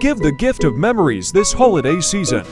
Give the gift of memories this holiday season.